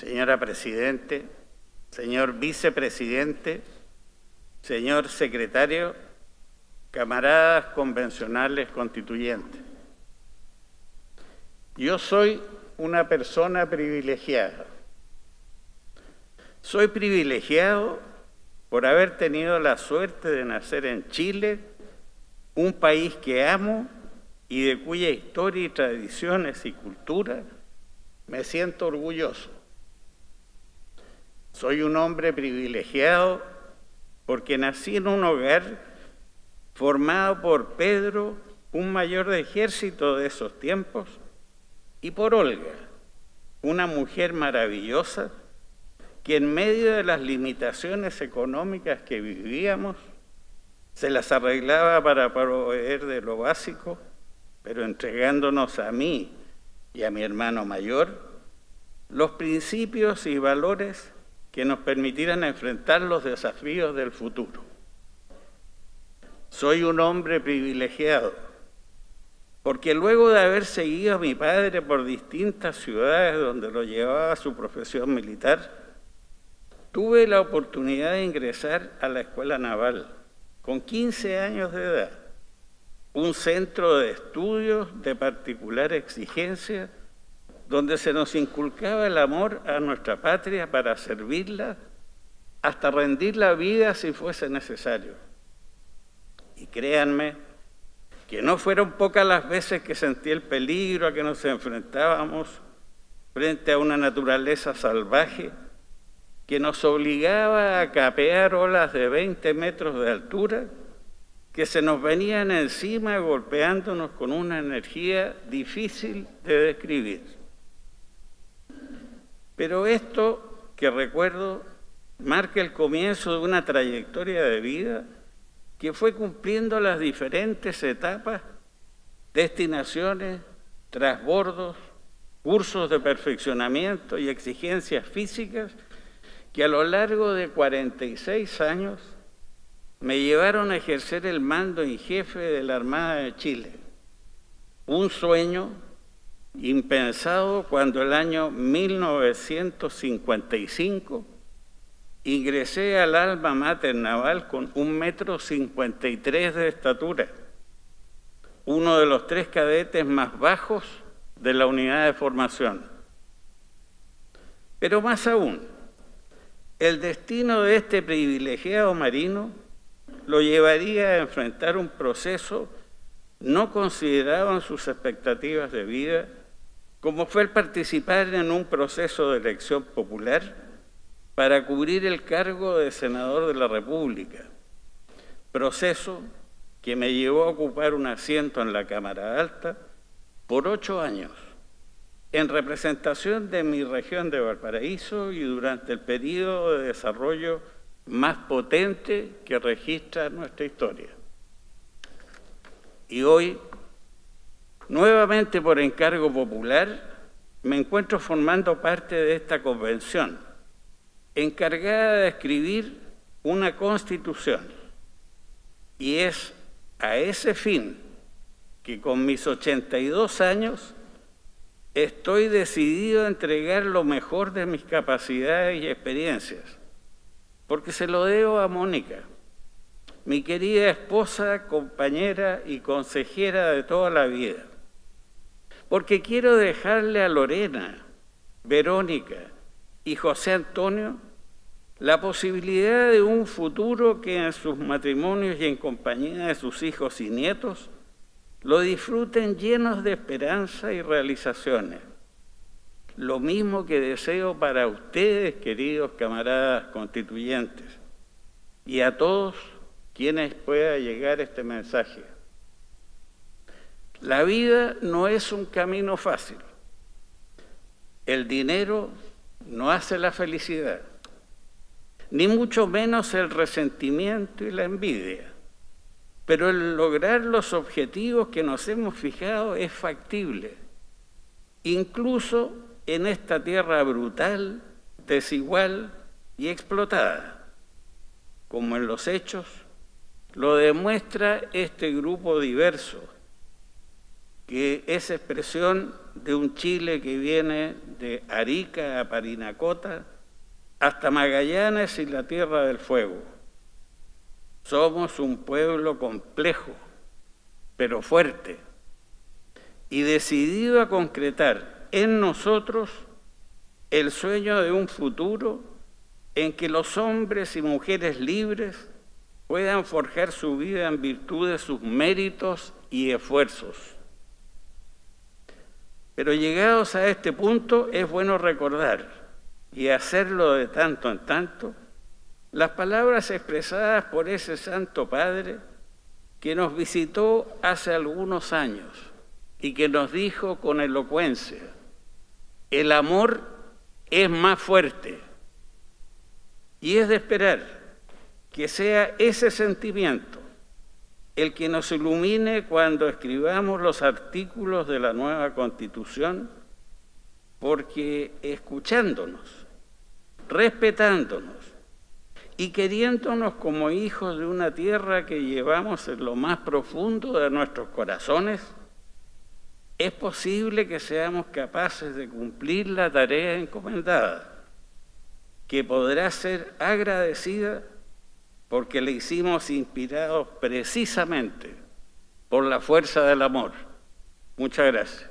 señora Presidente, señor Vicepresidente, señor Secretario, camaradas convencionales constituyentes. Yo soy una persona privilegiada. Soy privilegiado por haber tenido la suerte de nacer en Chile, un país que amo y de cuya historia y tradiciones y cultura me siento orgulloso. Soy un hombre privilegiado porque nací en un hogar formado por Pedro, un mayor de ejército de esos tiempos, y por Olga, una mujer maravillosa que en medio de las limitaciones económicas que vivíamos, se las arreglaba para proveer de lo básico, pero entregándonos a mí y a mi hermano mayor los principios y valores que nos permitieran enfrentar los desafíos del futuro. Soy un hombre privilegiado, porque luego de haber seguido a mi padre por distintas ciudades donde lo llevaba su profesión militar, tuve la oportunidad de ingresar a la Escuela Naval con 15 años de edad, un centro de estudios de particular exigencia donde se nos inculcaba el amor a nuestra patria para servirla hasta rendir la vida si fuese necesario. Y créanme que no fueron pocas las veces que sentí el peligro a que nos enfrentábamos frente a una naturaleza salvaje que nos obligaba a capear olas de 20 metros de altura que se nos venían encima golpeándonos con una energía difícil de describir. Pero esto que recuerdo marca el comienzo de una trayectoria de vida que fue cumpliendo las diferentes etapas, destinaciones, trasbordos, cursos de perfeccionamiento y exigencias físicas que a lo largo de 46 años me llevaron a ejercer el mando en jefe de la Armada de Chile. Un sueño impensado cuando el año 1955 ingresé al alma mater naval con un metro cincuenta y tres de estatura, uno de los tres cadetes más bajos de la unidad de formación. Pero más aún, el destino de este privilegiado marino lo llevaría a enfrentar un proceso no considerado en sus expectativas de vida como fue el participar en un proceso de elección popular para cubrir el cargo de senador de la República, proceso que me llevó a ocupar un asiento en la Cámara Alta por ocho años, en representación de mi región de Valparaíso y durante el periodo de desarrollo más potente que registra nuestra historia. Y hoy Nuevamente por encargo popular, me encuentro formando parte de esta convención, encargada de escribir una constitución. Y es a ese fin que con mis 82 años estoy decidido a entregar lo mejor de mis capacidades y experiencias, porque se lo debo a Mónica, mi querida esposa, compañera y consejera de toda la vida porque quiero dejarle a Lorena, Verónica y José Antonio la posibilidad de un futuro que en sus matrimonios y en compañía de sus hijos y nietos lo disfruten llenos de esperanza y realizaciones. Lo mismo que deseo para ustedes, queridos camaradas constituyentes, y a todos quienes pueda llegar este mensaje. La vida no es un camino fácil. El dinero no hace la felicidad, ni mucho menos el resentimiento y la envidia. Pero el lograr los objetivos que nos hemos fijado es factible, incluso en esta tierra brutal, desigual y explotada, como en los hechos lo demuestra este grupo diverso que es expresión de un Chile que viene de Arica a Parinacota hasta Magallanes y la Tierra del Fuego. Somos un pueblo complejo, pero fuerte, y decidido a concretar en nosotros el sueño de un futuro en que los hombres y mujeres libres puedan forjar su vida en virtud de sus méritos y esfuerzos. Pero llegados a este punto es bueno recordar y hacerlo de tanto en tanto las palabras expresadas por ese Santo Padre que nos visitó hace algunos años y que nos dijo con elocuencia, el amor es más fuerte y es de esperar que sea ese sentimiento el que nos ilumine cuando escribamos los artículos de la nueva constitución, porque escuchándonos, respetándonos y queriéndonos como hijos de una tierra que llevamos en lo más profundo de nuestros corazones, es posible que seamos capaces de cumplir la tarea encomendada, que podrá ser agradecida porque le hicimos inspirados precisamente por la fuerza del amor. Muchas gracias.